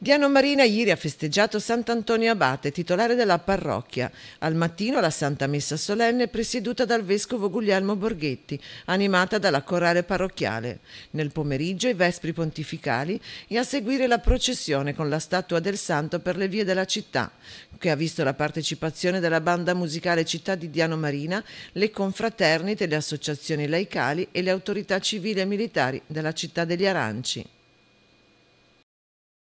Diano Marina ieri ha festeggiato Sant'Antonio Abate, titolare della parrocchia. Al mattino la Santa Messa solenne presieduta dal vescovo Guglielmo Borghetti, animata dalla corale parrocchiale. Nel pomeriggio i vespri pontificali e a seguire la processione con la statua del santo per le vie della città, che ha visto la partecipazione della banda musicale Città di Diano Marina, le confraternite, le associazioni laicali e le autorità civili e militari della città degli Aranci.